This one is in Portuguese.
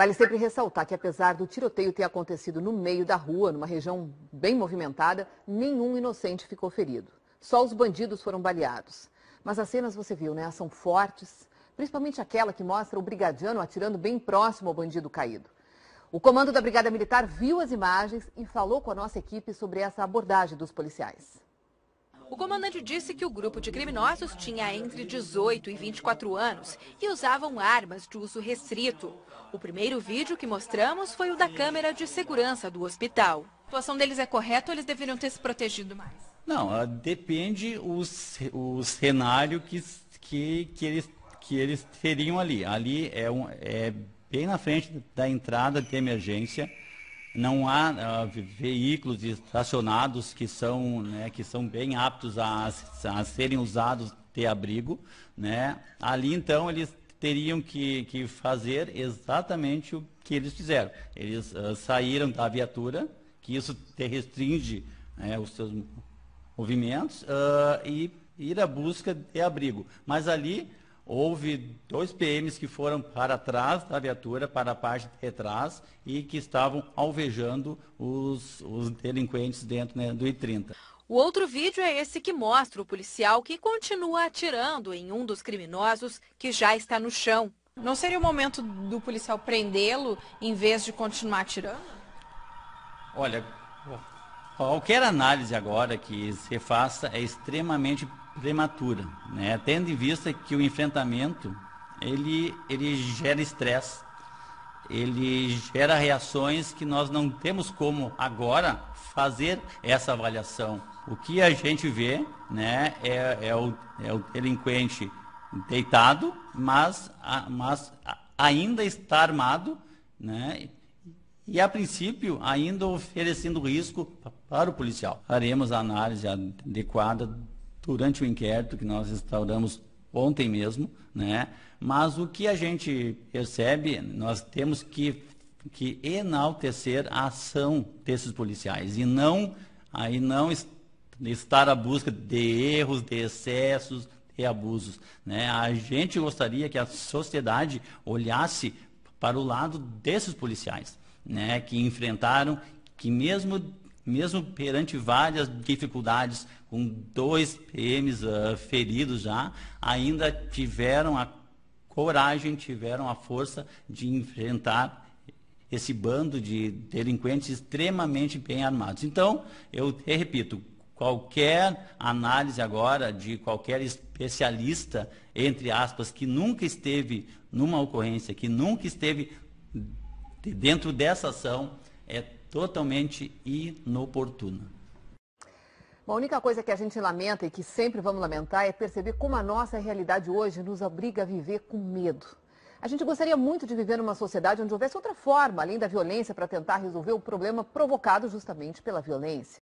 Vale sempre ressaltar que, apesar do tiroteio ter acontecido no meio da rua, numa região bem movimentada, nenhum inocente ficou ferido. Só os bandidos foram baleados. Mas as cenas você viu, né? São fortes, principalmente aquela que mostra o brigadiano atirando bem próximo ao bandido caído. O comando da Brigada Militar viu as imagens e falou com a nossa equipe sobre essa abordagem dos policiais. O comandante disse que o grupo de criminosos tinha entre 18 e 24 anos e usavam armas de uso restrito. O primeiro vídeo que mostramos foi o da câmera de segurança do hospital. A situação deles é correta ou eles deveriam ter se protegido mais? Não, ah, depende o, o cenário que, que, que, eles, que eles teriam ali. Ali é, um, é bem na frente da entrada de emergência não há uh, veículos estacionados que são, né, que são bem aptos a, a, serem usados de abrigo. Né? Ali, então, eles teriam que, que fazer exatamente o que eles fizeram. Eles uh, saíram da viatura, que isso te restringe né, os seus movimentos, uh, e ir à busca de abrigo. Mas ali houve dois PMs que foram para trás da viatura, para a parte de trás, e que estavam alvejando os, os delinquentes dentro né, do I-30. O outro vídeo é esse que mostra o policial que continua atirando em um dos criminosos que já está no chão. Não seria o momento do policial prendê-lo em vez de continuar atirando? Olha, qualquer análise agora que se faça é extremamente prematura, né? tendo em vista que o enfrentamento ele, ele gera estresse, ele gera reações que nós não temos como agora fazer essa avaliação. O que a gente vê né, é, é, o, é o delinquente deitado, mas, mas ainda está armado, né, e a princípio ainda oferecendo risco para o policial. Faremos a análise adequada durante o inquérito que nós instauramos ontem mesmo, né? Mas o que a gente percebe, nós temos que, que enaltecer a ação desses policiais e não aí não estar à busca de erros, de excessos, de abusos, né? A gente gostaria que a sociedade olhasse para o lado desses policiais, né? Que enfrentaram, que mesmo mesmo perante várias dificuldades, com dois PMs uh, feridos já, ainda tiveram a coragem, tiveram a força de enfrentar esse bando de delinquentes extremamente bem armados. Então, eu repito, qualquer análise agora de qualquer especialista, entre aspas, que nunca esteve numa ocorrência, que nunca esteve dentro dessa ação, é totalmente inoportuna. a única coisa que a gente lamenta e que sempre vamos lamentar é perceber como a nossa realidade hoje nos obriga a viver com medo. A gente gostaria muito de viver numa sociedade onde houvesse outra forma, além da violência, para tentar resolver o problema provocado justamente pela violência.